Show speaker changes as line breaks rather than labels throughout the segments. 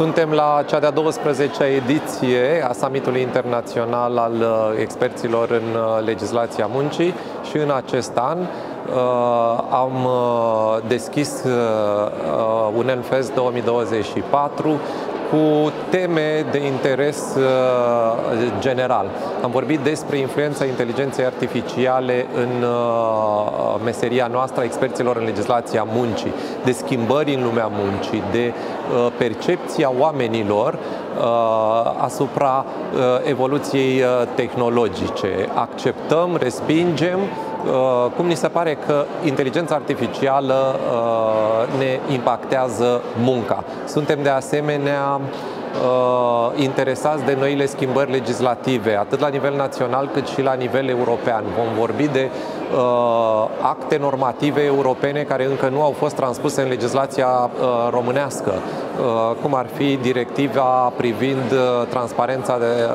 Suntem la cea de-a 12-a ediție a Summitului Internațional al uh, experților în uh, legislația muncii și în acest an uh, am deschis UNEL Fest 2024 cu teme de interes uh, general. Am vorbit despre influența inteligenței artificiale în uh, meseria noastră a experților în legislația muncii, de schimbări în lumea muncii, de uh, percepția oamenilor asupra evoluției tehnologice. Acceptăm, respingem Uh, cum ni se pare că inteligența artificială uh, ne impactează munca. Suntem de asemenea uh, interesați de noile schimbări legislative, atât la nivel național cât și la nivel european. Vom vorbi de acte normative europene care încă nu au fost transpuse în legislația românească, cum ar fi directiva privind transparența de,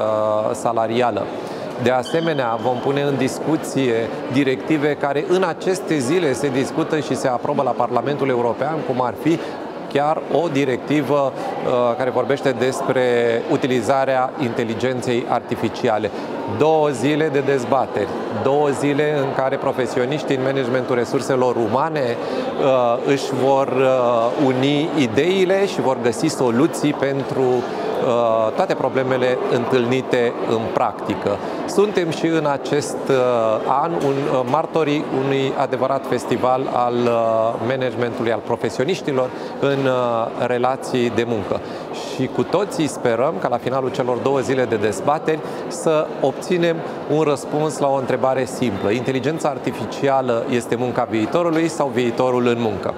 salarială. De asemenea, vom pune în discuție directive care în aceste zile se discută și se aprobă la Parlamentul European, cum ar fi chiar o directivă uh, care vorbește despre utilizarea inteligenței artificiale. Două zile de dezbateri, două zile în care profesioniștii în managementul resurselor umane uh, își vor uh, uni ideile și vor găsi soluții pentru Uh, toate problemele întâlnite în practică. Suntem și în acest uh, an un, uh, martorii unui adevărat festival al managementului, al profesioniștilor în relații de muncă. Și cu toții sperăm ca la finalul celor două zile de dezbateri să obținem un răspuns la o întrebare simplă. Inteligența artificială este munca viitorului sau viitorul în muncă?